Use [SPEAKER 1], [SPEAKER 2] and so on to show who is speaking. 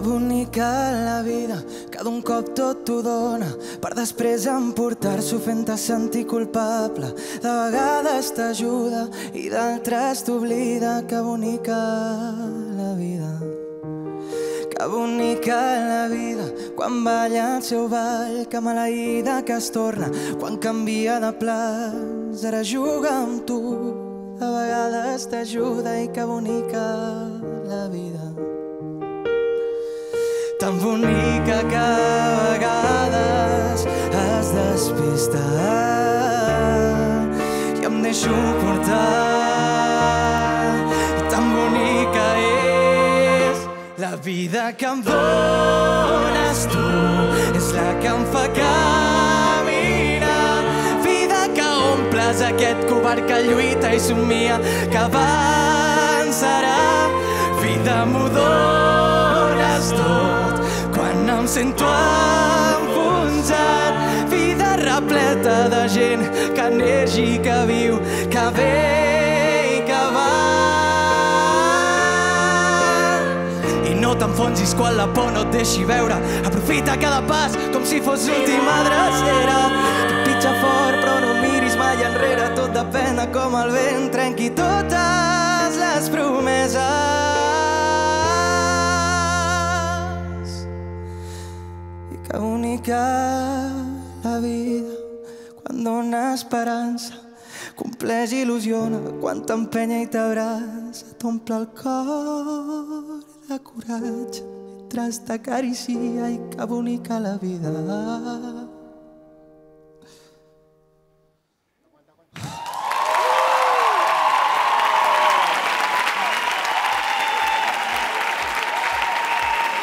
[SPEAKER 1] Que bonica la vida, que d'un cop tot t'ho dona, per després emportar-s'ho fent-te sentir culpable. De vegades t'ajuda i d'altres t'oblida. Que bonica la vida. Que bonica la vida, quan balla el seu ball, que maleïda que es torna, quan canvia de plans, ara juga amb tu, de vegades t'ajuda i que bonica la vida. Tan bonica que a vegades es despista i em deixo portar. I tan bonica és la vida que em dones tu, és la que em fa caminar. Vida que omples aquest covard que lluita i somia, que avançarà. Vida m'ho dones em sento enfonsat. Vida repleta de gent que neix i que viu, que ve i que va. I no t'enfonsis quan la por no et deixi veure. Aprofita cada pas com si fos l'última drecera. Trepitja fort però no miris mai enrere. Tot depèn de com el vent trenqui totes les promeses. Que bonica la vida quan dona esperança compleix i il·lusiona quan t'empenya i t'abraça t'omple el cor de coratge mentre t'acaricia i que bonica la vida